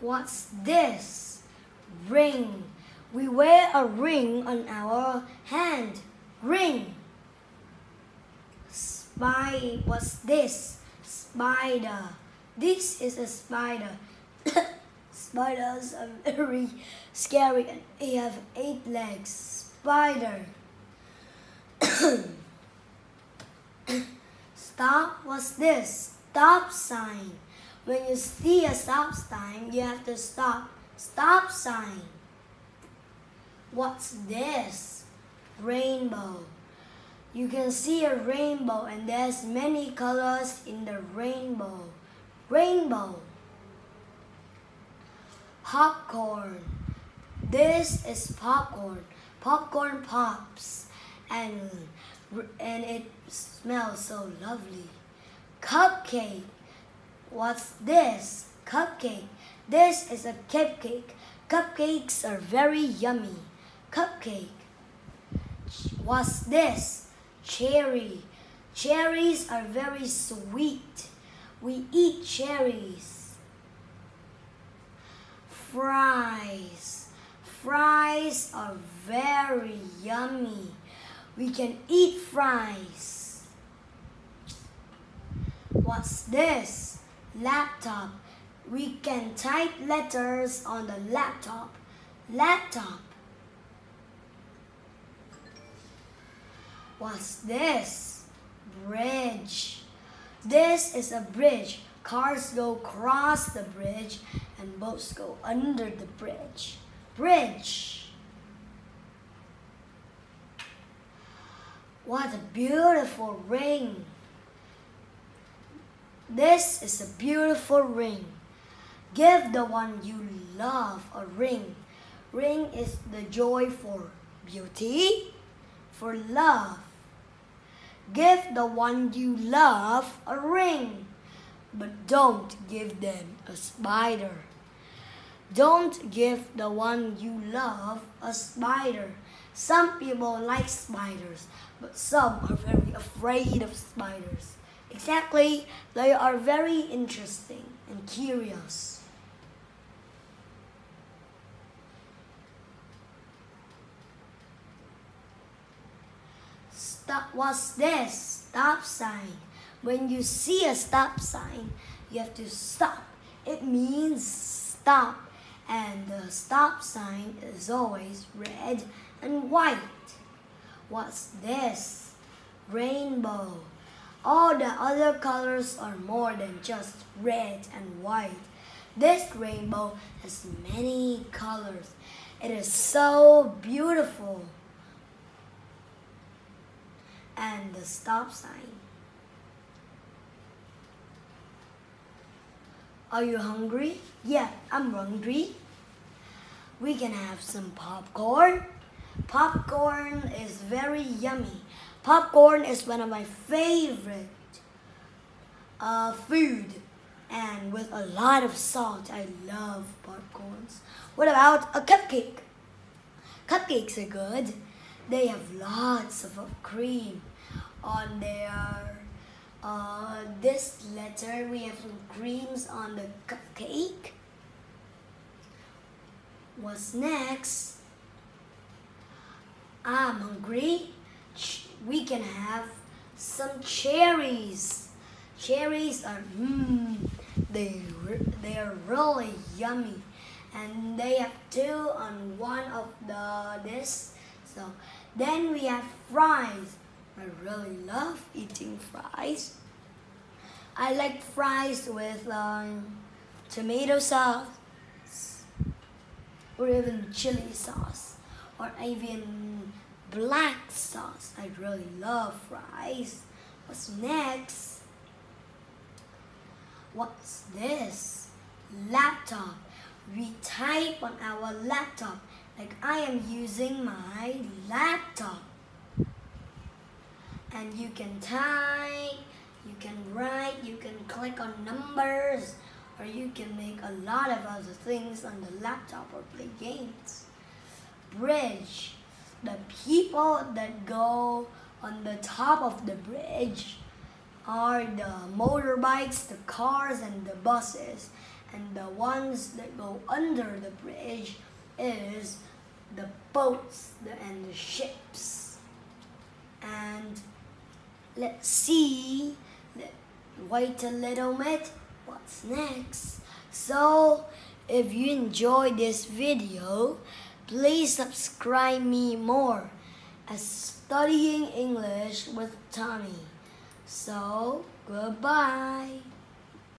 What's this? Ring. We wear a ring on our hand. Ring. Spy. What's this? Spider. This is a spider. Spiders are very scary and they have eight legs. Spider. Stop. What's this? Stop sign. When you see a stop sign, you have to stop. Stop sign. What's this? Rainbow. You can see a rainbow and there's many colors in the rainbow. Rainbow. Popcorn. This is popcorn. Popcorn pops and and it smells so lovely. Cupcake. What's this? Cupcake. This is a cupcake. Cupcakes are very yummy. Cupcake. What's this? Cherry. Cherries are very sweet. We eat cherries. Fries. Fries are very yummy. We can eat fries. What's this? Laptop. We can type letters on the laptop. Laptop. What's this? Bridge. This is a bridge. Cars go across the bridge and boats go under the bridge. Bridge. What a beautiful ring. This is a beautiful ring. Give the one you love a ring. Ring is the joy for beauty, for love. Give the one you love a ring, but don't give them a spider. Don't give the one you love a spider. Some people like spiders, but some are very afraid of spiders. Exactly, they are very interesting and curious. Stop, what's this? Stop sign. When you see a stop sign, you have to stop. It means stop. And the stop sign is always red and white. What's this? Rainbow. All the other colors are more than just red and white. This rainbow has many colors. It is so beautiful. And the stop sign. Are you hungry? Yeah, I'm hungry. We can have some popcorn. Popcorn is very yummy. Popcorn is one of my favorite uh, food and with a lot of salt. I love popcorns. What about a cupcake? Cupcakes are good. They have lots of cream on their uh, this letter. We have some creams on the cupcake. What's next? I'm hungry. We can have some cherries. Cherries are mmm, they they are really yummy, and they have two on one of the this. So then we have fries. I really love eating fries. I like fries with um, tomato sauce or even chili sauce or even black sauce. I really love fries. What's next? What's this? Laptop. We type on our laptop like I am using my laptop. And you can type, you can write, you can click on numbers, or you can make a lot of other things on the laptop or play games. Bridge the people that go on the top of the bridge are the motorbikes, the cars, and the buses. and the ones that go under the bridge is the boats and the ships. And let's see, wait a little bit, what's next? So, if you enjoyed this video, please subscribe me more as studying English with Tommy. So, goodbye.